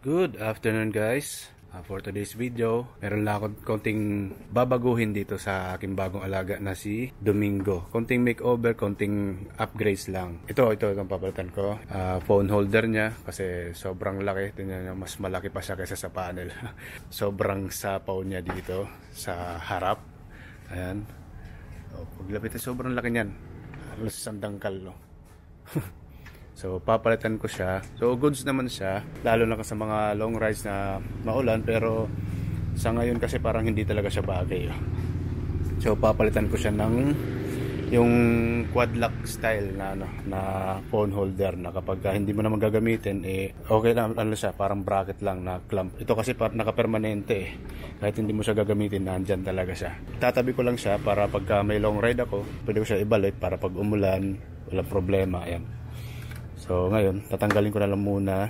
Good afternoon guys. Uh, for today's video, meron lang akong konting babaguhin dito sa aking bagong alaga na si Domingo. Konting makeover, konting upgrades lang. Ito, ito itong papalitan ko. Uh, phone holder niya kasi sobrang laki. Tingnan mas malaki pa siya kaysa sa panel. sobrang sapaw niya dito sa harap. Ayan. So, paglapit sobrang laki niyan. Halos isang dangkal? So papalitan ko siya. So goods naman siya, lalo na sa mga long rides na maulan pero sa ngayon kasi parang hindi talaga siya bagay. So papalitan ko siya ng yung quad lock style na ano na phone holder na kapag uh, hindi mo naman gagamitin eh okay lang ano siya parang bracket lang na clamp ito kasi par naka-permanente eh kahit hindi mo siya gagamitin nandiyan talaga siya tatabi ko lang siya para pag uh, may long ride ako pwede ko siya ibalik para pag umulan wala problema ayan So ngayon, tatanggalin ko na lang muna.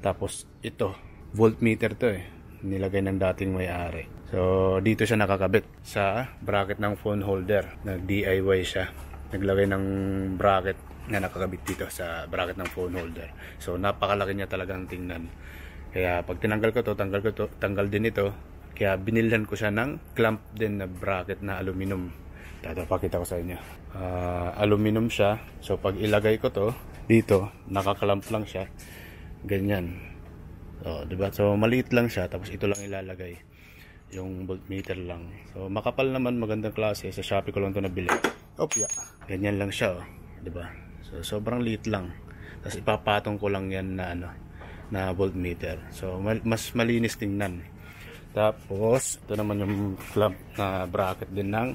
Tapos ito, voltmeter to eh. Nilagay ng dating may-ari. So dito siya nakakabit sa bracket ng phone holder. Nag-DIY siya. Naglagay ng bracket na nakakabit dito sa bracket ng phone holder. So napakalaki niya talagang tingnan. Kaya pag tinanggal ko to, tanggal ko to, tanggal din ito. Kaya binilhan ko siya ng clamp din na bracket na aluminum. Tatapakita ko sa inyo. Uh, aluminum siya. So pag ilagay ko to, dito nakakalamp lang siya. Ganyan. So, diba? so maliit lang siya tapos ito lang ilalagay. Yung voltmeter lang. So makapal naman magandang klase. Sa Shopee ko lang to nabili. Opya. Ganyan lang siya oh. diba? So sobrang liit lang. Tapos ipapatong ko lang yan na ano na voltmeter. So mal mas malinis tingnan. Tapos ito naman yung clamp na bracket din ng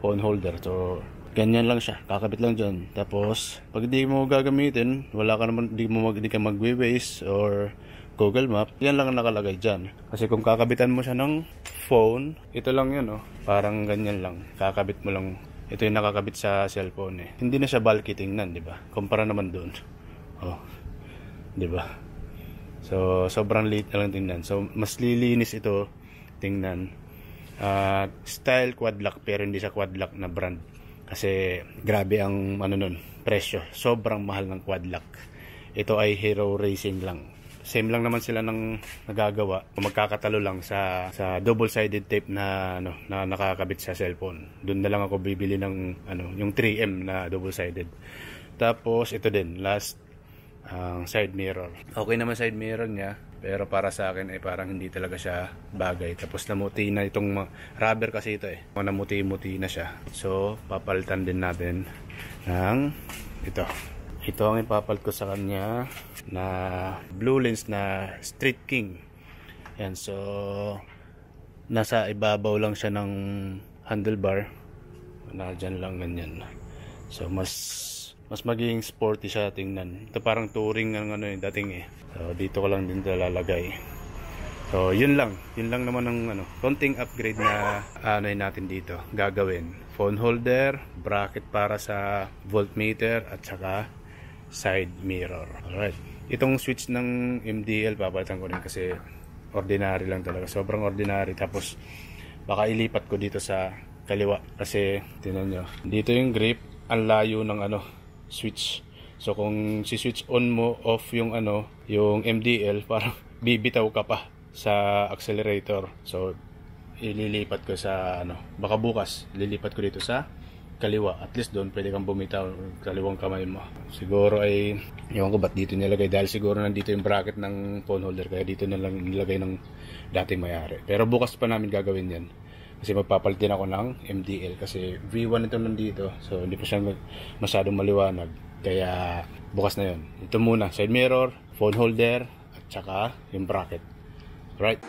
phone holder. So ganyan lang siya. Kakabit lang dyan. Tapos pag di mo gagamitin wala ka naman di mo mag, di ka magwe-waste or Google Map yan lang ang nakalagay dyan. Kasi kung kakabitan mo siya ng phone ito lang yun oh. Parang ganyan lang. Kakabit mo lang. Ito yung nakakabit sa cellphone eh. Hindi na siya bulky tingnan di ba? Kumpara naman doon oh. Di ba? So sobrang liit na lang tingnan. So mas lilinis ito tingnan uh, style quad lock pero hindi siya quad lock na brand kasi grabe ang ano nun, presyo. Sobrang mahal ng quad lock. Ito ay Hero Racing lang. Same lang naman sila ng nagagawa. Magkakatalo lang sa sa double-sided tape na ano na nakakabit sa cellphone. Doon na lang ako bibili ng ano, yung 3M na double-sided. Tapos ito din, last ang uh, side mirror. Okay naman side mirror niya, pero para sa akin ay parang hindi talaga siya bagay. Tapos namuti na itong rubber kasi ito eh. Namuti-muti na siya. So, papalitan din natin ng ito. Ito ang ipapalit ko sa kanya na blue lens na Street King. Yan, so nasa ibabaw lang siya ng handlebar. Na dyan lang ganyan. So, mas mas magiging sporty siya tingnan. Ito parang touring ang ano yung dating eh. So dito ko lang din lalagay. So yun lang, yun lang naman ng ano, konting upgrade na ano natin dito gagawin. Phone holder, bracket para sa voltmeter at saka side mirror. Alright. Itong switch ng MDL papalitan ko rin kasi ordinary lang talaga. Sobrang ordinary. Tapos baka ilipat ko dito sa kaliwa kasi tinan nyo. Dito yung grip, ang layo ng ano, switch. So kung si switch on mo off yung ano, yung MDL parang bibitaw ka pa sa accelerator. So ililipat ko sa ano, baka bukas lilipat ko dito sa kaliwa. At least doon pwede kang bumitaw kaliwang kamay mo. Siguro ay yung ko ba't dito nilagay dahil siguro nandito yung bracket ng phone holder kaya dito na lang nilagay ng dating mayari. Pero bukas pa namin gagawin 'yan kasi magpapalitin ako ng MDL kasi V1 ito nandito. So hindi pa siya masyadong maliwanag. Kaya bukas na yon ito muna side mirror phone holder at saka yung bracket. Right?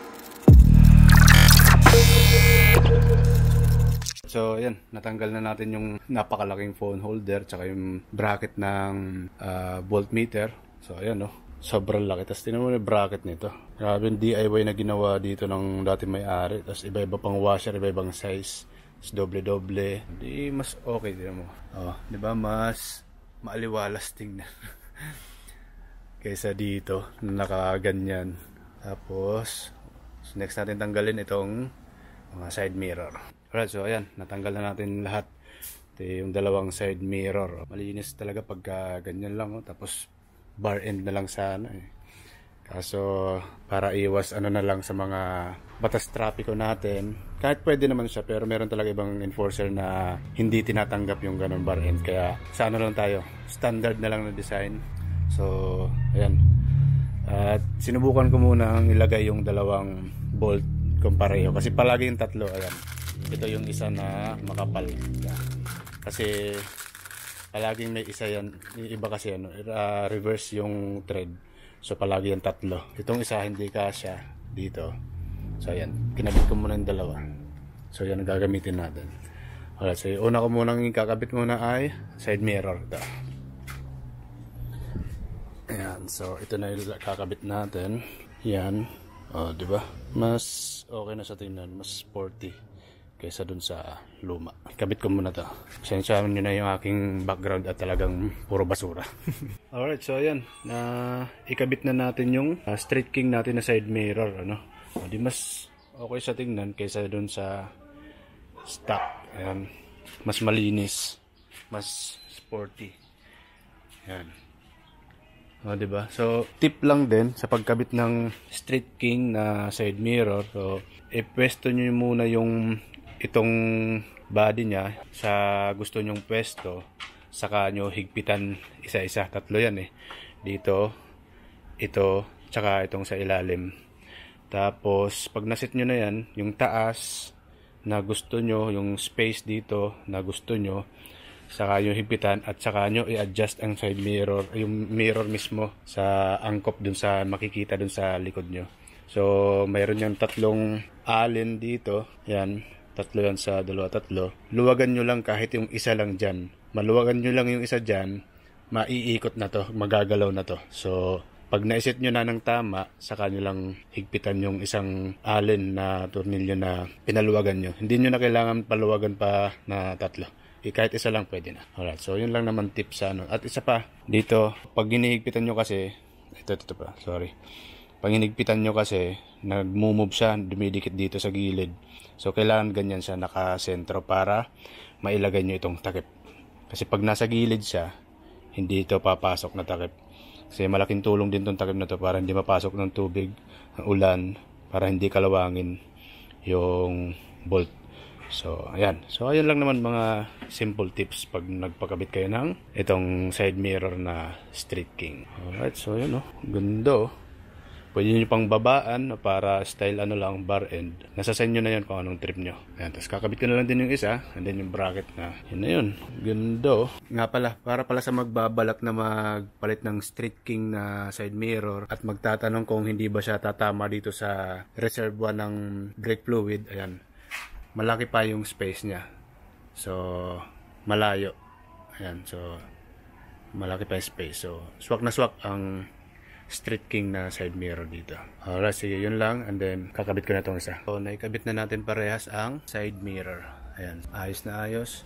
So, ayan, natanggal na natin yung napakalaking phone holder tsaka yung bracket ng uh, voltmeter. So, ayan, no sobrang laki. Tapos tinan mo yung bracket nito. Grabe yung DIY na ginawa dito ng dati may-ari. Tapos iba-iba pang washer, iba-ibang size. Tapos doble-doble. Di mas okay din mo. Oh, di ba mas maaliwalas tingnan. Kaysa dito, nakaganyan. Tapos, so next natin tanggalin itong mga side mirror. Alright, so ayan, natanggal na natin lahat. Ito yung dalawang side mirror. Malinis talaga pagka ganyan lang. Oh. Tapos bar end na lang sana eh. Kaso para iwas ano na lang sa mga batas trapiko natin. Kahit pwede naman siya pero meron talaga ibang enforcer na hindi tinatanggap yung ganun bar end. Kaya sa ano lang tayo, standard na lang na design. So, ayan. At sinubukan ko muna ang ilagay yung dalawang bolt kung pareho. Kasi palagi yung tatlo, ayan. Ito yung isa na makapal. Kasi palaging may isa yan. Yung iba kasi ano, uh, reverse yung thread. So palagi yung tatlo. Itong isa hindi kasya dito. So ayan, kinabit ko muna yung dalawa. So yan ang gagamitin natin. Alright, so una ko munang kakabit muna ay side mirror. Ito. Ayan, so ito na yung kakabit natin. Yan. O, oh, di ba? Mas okay na sa tingnan, mas sporty kaysa dun sa luma. Ikabit ko muna to. Pasensyahan nyo na yung aking background at talagang puro basura. Alright, so ayan. Na ikabit na natin yung uh, Street King natin na side mirror. Ano? O, di mas okay sa tingnan kaysa dun sa stock. Ayan. Mas malinis. Mas sporty. Ayan. O, di ba? So, tip lang din sa pagkabit ng Street King na side mirror. So, ipwesto nyo muna yung itong body niya sa gusto nyong pwesto saka nyo higpitan isa-isa. Tatlo yan eh. Dito ito tsaka itong sa ilalim. Tapos pag nasit nyo na yan yung taas na gusto nyo yung space dito na gusto nyo saka yung higpitan at saka nyo i-adjust ang side mirror yung mirror mismo sa angkop dun sa makikita dun sa likod nyo. So mayroon yung tatlong allen dito. Yan Tatlo yan sa dalawa tatlo. Luwagan nyo lang kahit yung isa lang dyan. Maluwagan nyo lang yung isa dyan, maiikot na to, magagalaw na to. So, pag naisit nyo na ng tama, saka nyo lang higpitan yung isang allen na tornilyo na pinaluwagan nyo. Hindi nyo na kailangan paluwagan pa na tatlo. E, kahit isa lang pwede na. Alright, so yun lang naman tip sa ano. At isa pa, dito, pag ginihigpitan nyo kasi, ito, ito pa, sorry. Pag hinigpitan nyo kasi, nagmumove siya, dumidikit dito sa gilid. So, kailangan ganyan siya nakasentro para mailagay nyo itong takip. Kasi pag nasa gilid siya, hindi ito papasok na takip. Kasi malaking tulong din itong takip na to para hindi mapasok ng tubig, ng ulan, para hindi kalawangin yung bolt. So, ayan. So, ayan lang naman mga simple tips pag nagpakabit kayo ng itong side mirror na Street King. Alright, so ayan o. Oh. Ganda oh. Pwede nyo pang babaan para style ano lang, bar end. Nasa sa inyo na yan kung anong trip nyo. Ayan, tapos kakabit ko na lang din yung isa. And then yung bracket na. Yun na yun. Ganda oh. Nga pala, para pala sa magbabalak na magpalit ng Street King na side mirror at magtatanong kung hindi ba siya tatama dito sa reservoir ng brake fluid. Ayan. Malaki pa yung space niya. So, malayo. Ayan, so malaki pa yung space. So, swak na swak ang Street King na side mirror dito. Alright, sige, yun lang. And then, kakabit ko na itong isa. So, naikabit na natin parehas ang side mirror. Ayan, ayos na ayos.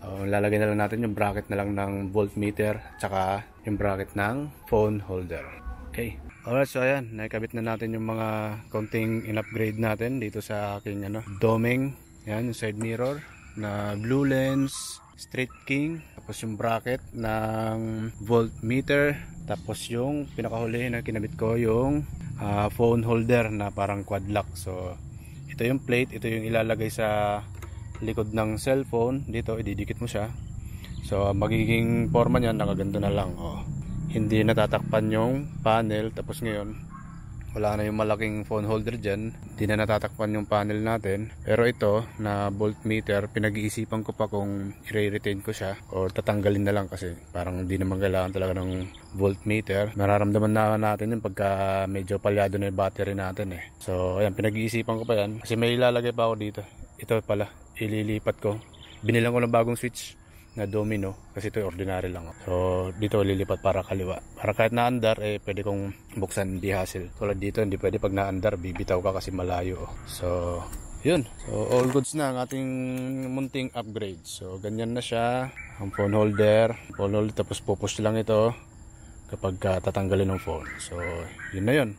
Uh, lalagay na lang natin yung bracket na lang ng voltmeter tsaka yung bracket ng phone holder. Okay. Alright, so ayan, naikabit na natin yung mga konting in-upgrade natin dito sa aking ano, doming. Ayan, yung side mirror na blue lens, Street King, tapos yung bracket ng voltmeter, tapos yung pinakahuli na kinabit ko yung uh, phone holder na parang quad lock. So ito yung plate, ito yung ilalagay sa likod ng cellphone. Dito ididikit mo siya. So magiging forma niyan nakaganto na lang. Oh. Hindi natatakpan yung panel tapos ngayon wala na yung malaking phone holder dyan. Hindi na natatakpan yung panel natin. Pero ito na voltmeter pinag-iisipan ko pa kung i-retain ko siya or tatanggalin na lang kasi parang hindi naman kailangan talaga ng voltmeter. Mararamdaman na natin yun pagka medyo palyado na yung battery natin eh. So ayan pinag-iisipan ko pa yan. Kasi may ilalagay pa ako dito. Ito pala ililipat ko. Binilang ko ng bagong switch na domino kasi ito ordinary lang. So dito lilipat para kaliwa. Para kahit naandar eh pwede kong buksan hindi hassle. Tulad dito hindi pwede pag naandar bibitaw ka kasi malayo. So yun. So all goods na ang ating munting upgrade. So ganyan na siya. Ang phone holder. Phone holder tapos pupush lang ito kapag uh, tatanggalin ng phone. So yun na yun.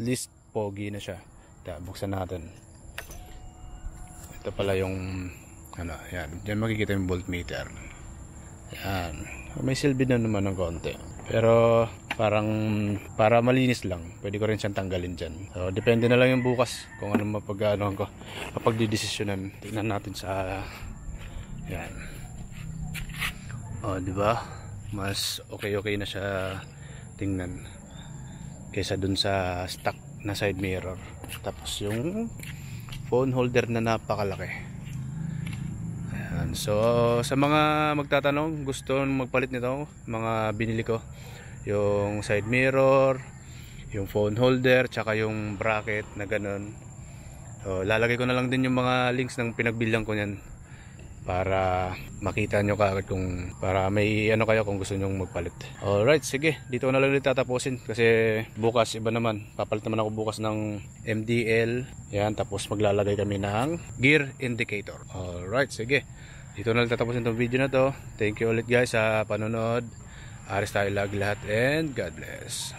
List pogi na siya. Da, buksan natin. Ito pala yung ano, yan. Diyan makikita yung voltmeter. Yan. May silbi na naman ng konti. Pero, parang para malinis lang. Pwede ko rin siyang tanggalin dyan. So, depende na lang yung bukas kung ano mapag ano ko, mapagdidesisyonan. Tingnan natin sa yan. Oh, di ba? Mas okay-okay na siya tingnan kaysa dun sa stock na side mirror. Tapos yung phone holder na napakalaki. So, sa mga magtatanong, gusto magpalit nito, mga binili ko, yung side mirror, yung phone holder, tsaka yung bracket na ganun. So, lalagay ko na lang din yung mga links ng pinagbilang ko niyan para makita nyo kaagad kung para may ano kayo kung gusto nyong magpalit. Alright, sige. Dito na lang ulit tatapusin kasi bukas iba naman. Papalit naman ako bukas ng MDL. Yan, tapos maglalagay kami ng gear indicator. Alright, sige. Dito na tatapusin itong video na to. Thank you ulit guys sa panonood. Aris tayo lagi lahat and God bless.